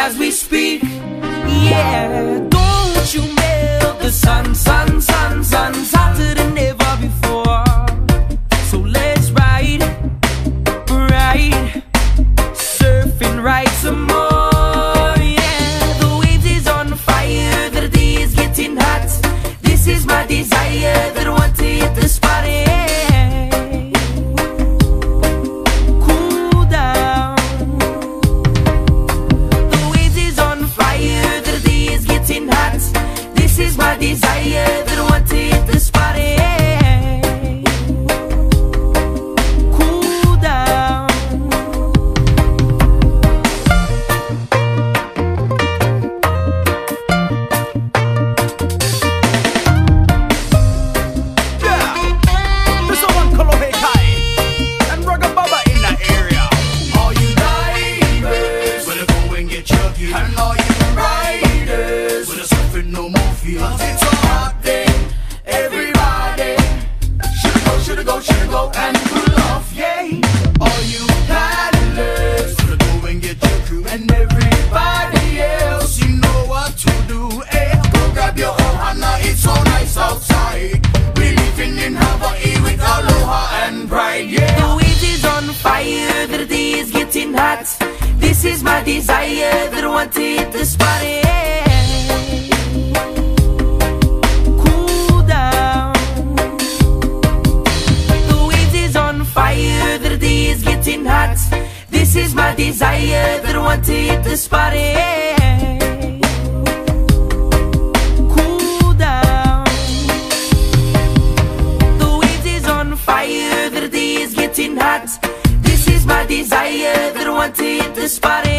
as we speak. Yeah, don't you melt the sunset? hot This is my desire that I want to hit the spot. Cool down The wind is on fire, the day is getting hot This is my desire that I want to hit the spot yeah. spotted